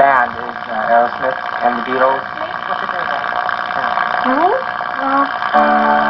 band is uh, Aerosmith and the Beatles. What's your favorite? Hmm? Come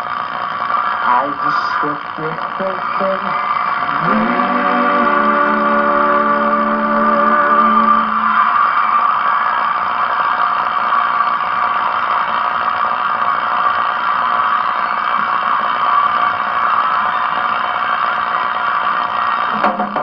I just want it company. Johnny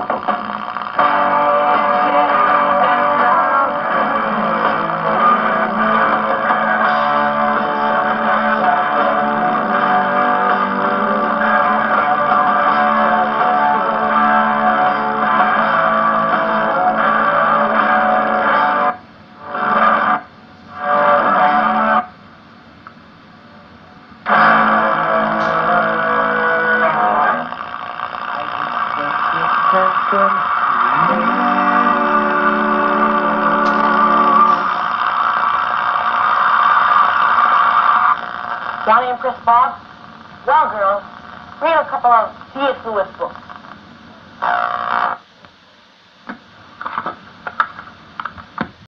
Chris Bob? Well, girls, read a couple of C.S. Lewis books.